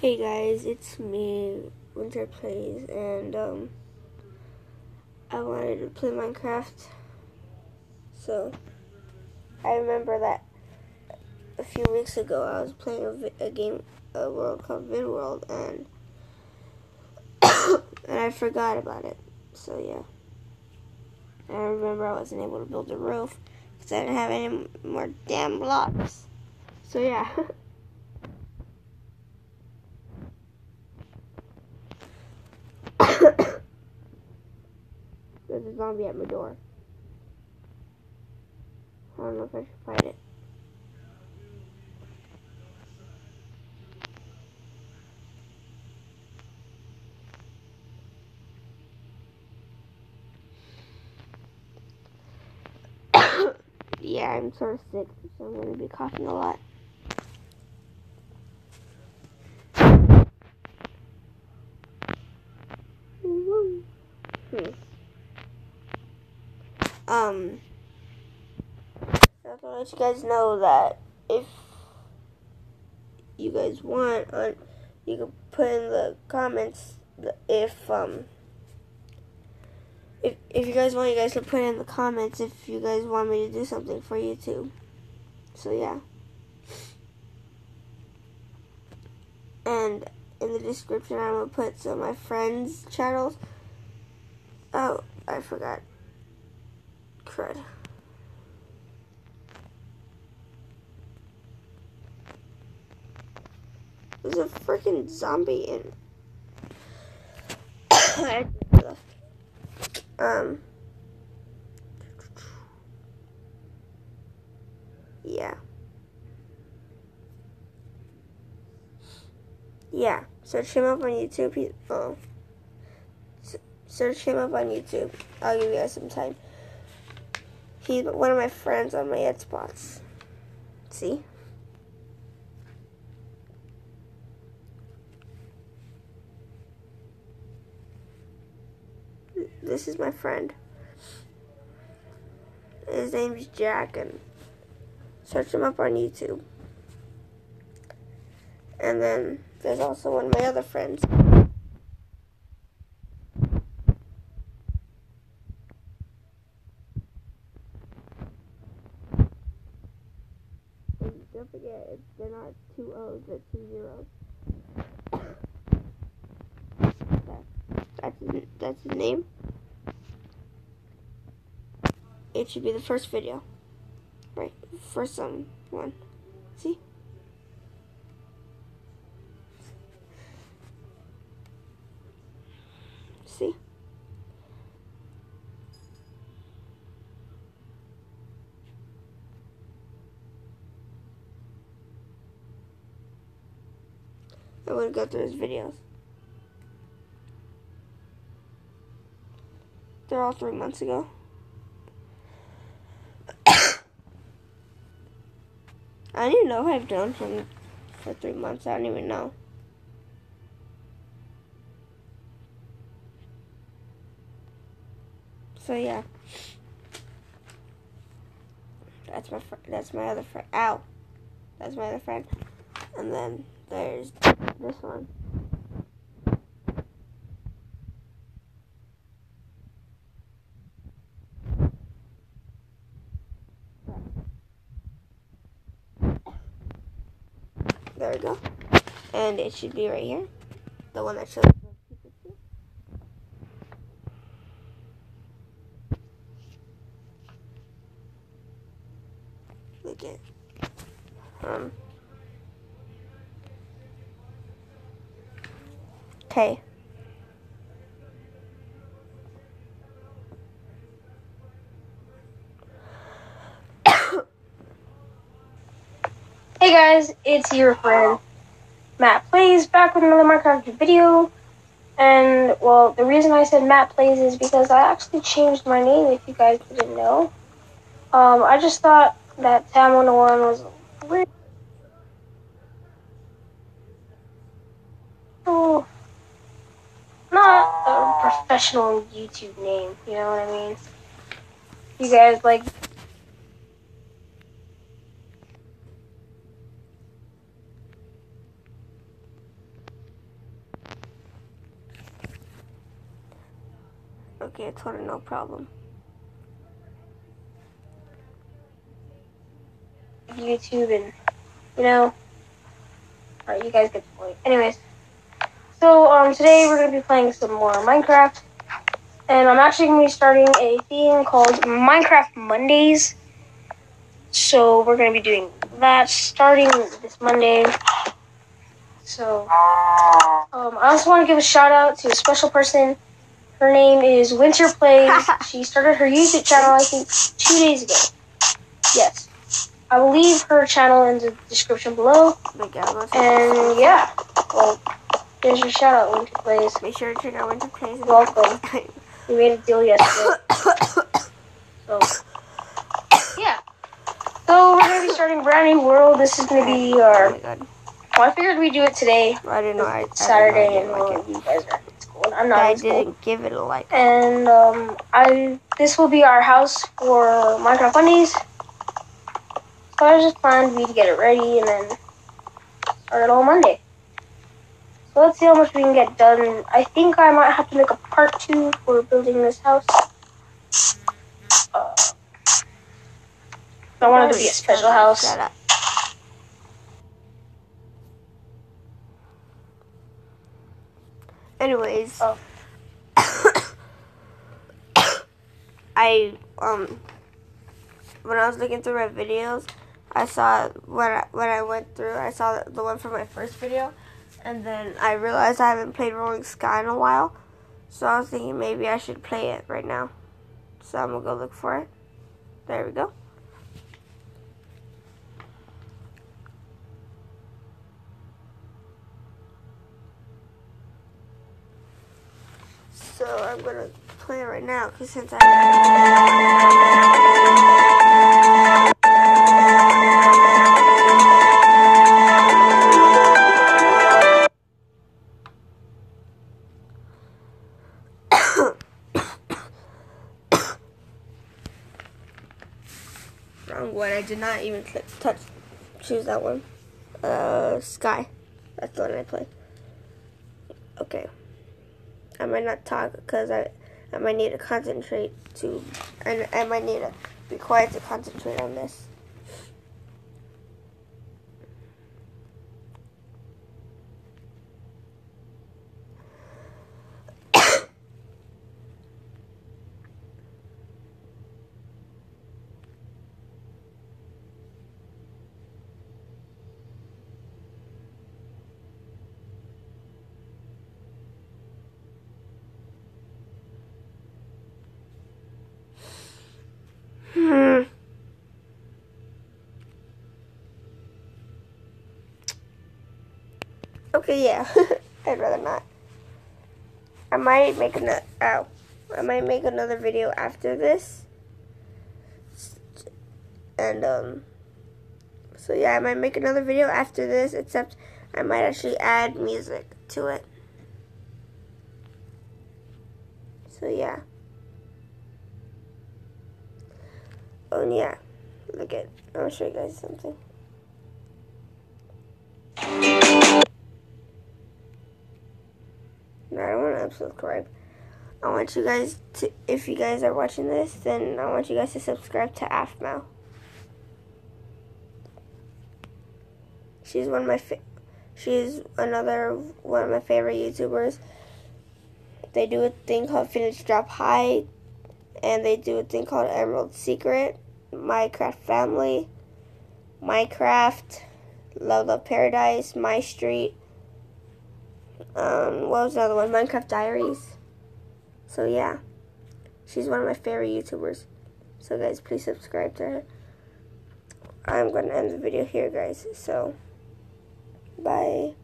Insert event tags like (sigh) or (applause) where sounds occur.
Hey guys, it's me, Winter Plays, and um, I wanted to play Minecraft. So, I remember that a few weeks ago I was playing a, a game, a world called Vid World, and (coughs) and I forgot about it. So yeah, I remember I wasn't able to build a roof because I didn't have any more damn blocks. So yeah. (laughs) There's a zombie at my door. I don't know if I should fight it. (coughs) yeah, I'm sort of sick, so I'm going to be coughing a lot. Hmm. Um, I want to let you guys know that if you guys want, you can put in the comments if um if if you guys want, you guys can put in the comments if you guys want me to do something for you too. So yeah. And in the description, I'm gonna put some of my friends' channels. Oh, I forgot. Crud. There's a freaking zombie in. (coughs) um. Yeah. Yeah. Search him up on YouTube. He, oh. Search him up on YouTube. I'll give you guys some time. He's one of my friends on my spots. See? This is my friend. His name's Jack, and search him up on YouTube. And then there's also one of my other friends. don't forget, they're not two O's, they're two zeros. (coughs) That's that's his name. It should be the first video. Right, first um, one. See? See? I would go through his videos. They're all three months ago. I don't even know I've done him for three months. I don't even know. So yeah, that's my that's my other friend. Ow, that's my other friend. And then there's this one. There we go. And it should be right here. The one that shows Look at um Okay. Hey guys, it's your friend Matt Plays back with another Minecraft video. And well, the reason I said Matt Plays is because I actually changed my name. If you guys didn't know, um, I just thought that Tam 101 was weird. Oh, not a professional YouTube name. You know what I mean? You guys like Okay, totally no problem. YouTube and you know. Alright, you guys get the point. Anyways. So um today we're gonna be playing some more Minecraft. And I'm actually gonna be starting a theme called Minecraft Mondays. So we're gonna be doing that starting this Monday. So um, I also want to give a shout out to a special person. Her name is Winter (laughs) Plays. she started her YouTube channel I think two days ago. Yes. I will leave her channel in the description below. And yeah, well, there's your shout out, Winter Plays. Make sure to check out Winter Plays. Welcome. We made a deal yesterday. (coughs) so, yeah. So we're gonna be starting brand new world. This is gonna be Oh our. my god. Well, I figured we'd do it today, I didn't know. I, I Saturday, and didn't know I, didn't well, like you guys are and I'm not I didn't give it a like. And um, I this will be our house for Minecraft Mondays. So I just planned we to get it ready and then start it on Monday. So let's see how much we can get done. I think I might have to make a part two for building this house. Uh, I want it to be a special house. Shut up. Anyways, Oh. (coughs) I um when I was looking through my videos, I saw when I, when I went through, I saw the one from my first video, and then I realized I haven't played Rolling Sky in a while, so I was thinking maybe I should play it right now. So I'm gonna go look for it. There we go. So I'm gonna play it right now because since I (coughs) wrong one. I did not even click, touch choose that one. Uh, Sky. That's the one I play. Okay. I might not talk because I, I might need to concentrate to, and I might need to be quiet to concentrate on this. Hmm. Okay, yeah. (laughs) I'd rather not. I might make another. Ow. I might make another video after this. And um. So yeah, I might make another video after this. Except I might actually add music to it. So yeah. Oh yeah, look at. I'll show you guys something. No, I don't want to unsubscribe. I want you guys to, if you guys are watching this, then I want you guys to subscribe to Aphmau. She's one of my, she's another one of my favorite YouTubers. They do a thing called Phoenix Drop High, and they do a thing called Emerald Secret, Minecraft Family, Minecraft, Love Love Paradise, My Street. Um, what was another one? Minecraft Diaries. So yeah, she's one of my favorite YouTubers. So guys, please subscribe to her. I'm gonna end the video here, guys. So, bye.